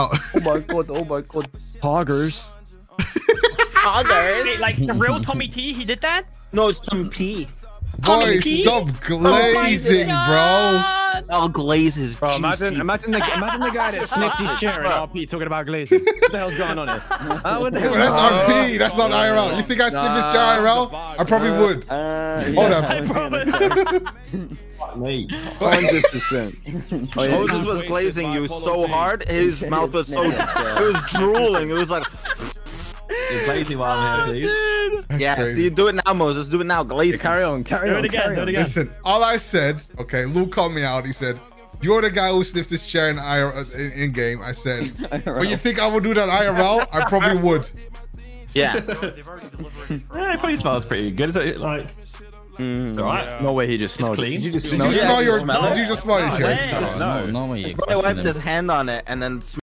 Oh, Oh my god. Oh my god. Poggers. Wait, like the real Tommy T, he did that? No, it's Tommy P. boy, P? stop oh glazing, bro. God. I'll glaze his Bro, imagine, juicy- imagine the imagine the guy that sniffed his chair in RP talking about glazing. What the hell's going on here? Uh, what the hell? That's RP. That's not IRL. You think I sniff his chair IRL? I probably would. Uh, Hold yeah, up. I promise. Mate. Hundred percent. Oh yeah. Moses was glazing you so hard, his mouth was so. It was drooling. It was like, You're blazing while I'm here, please. That's yeah. crazy. See, do it now, Moses. Do it now. Glaze. it. Carry on, carry Do on. it again, do it again. Listen, all I said, okay, Luke called me out. He said, You're the guy who sniffed his chair in, IRL, uh, in, in game. I said, But you think I would do that IRL? I probably would. Yeah. Yeah, it probably smells pretty good. Is it like? Mm. It's alright. No way he just smelled it. clean. Did you just Did smell you it? Yeah, your? smell Did you just smell your No chair? way. No. No, no way. I wiped his hand on it and then